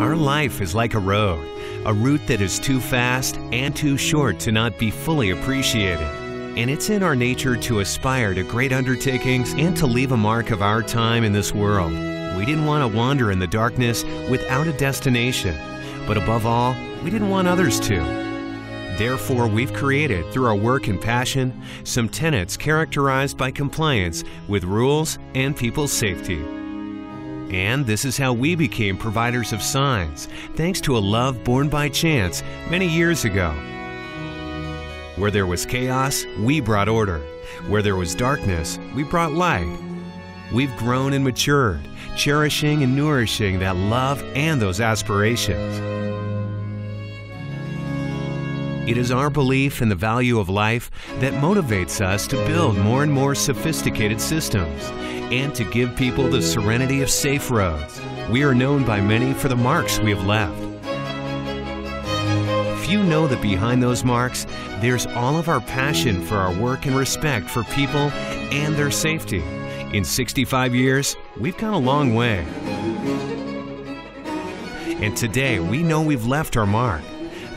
Our life is like a road, a route that is too fast and too short to not be fully appreciated. And it's in our nature to aspire to great undertakings and to leave a mark of our time in this world. We didn't want to wander in the darkness without a destination, but above all, we didn't want others to. Therefore, we've created, through our work and passion, some tenets characterized by compliance with rules and people's safety. And this is how we became providers of signs, thanks to a love born by chance many years ago. Where there was chaos, we brought order. Where there was darkness, we brought light. We've grown and matured, cherishing and nourishing that love and those aspirations. It is our belief in the value of life that motivates us to build more and more sophisticated systems and to give people the serenity of safe roads. We are known by many for the marks we have left. Few know that behind those marks, there's all of our passion for our work and respect for people and their safety. In 65 years, we've come a long way. And today, we know we've left our mark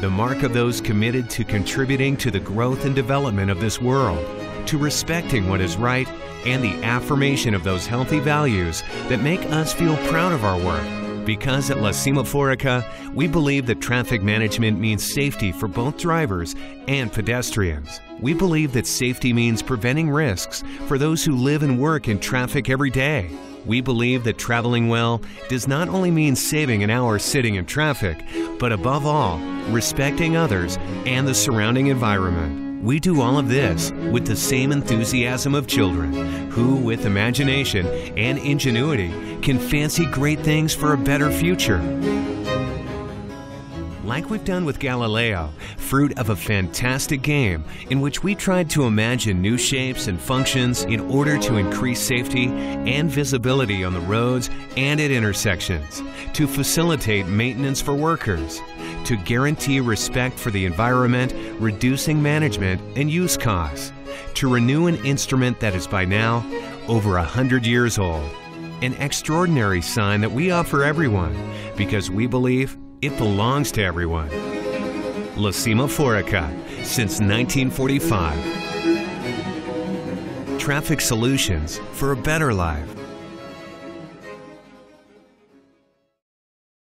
the mark of those committed to contributing to the growth and development of this world, to respecting what is right, and the affirmation of those healthy values that make us feel proud of our work. Because at La Semaforica, we believe that traffic management means safety for both drivers and pedestrians. We believe that safety means preventing risks for those who live and work in traffic every day. We believe that traveling well does not only mean saving an hour sitting in traffic, but above all, respecting others and the surrounding environment. We do all of this with the same enthusiasm of children who, with imagination and ingenuity, can fancy great things for a better future. Like we've done with Galileo, fruit of a fantastic game in which we tried to imagine new shapes and functions in order to increase safety and visibility on the roads and at intersections, to facilitate maintenance for workers, to guarantee respect for the environment, reducing management and use costs, to renew an instrument that is by now over a hundred years old. An extraordinary sign that we offer everyone because we believe it belongs to everyone. La Semaforica since 1945. Traffic solutions for a better life.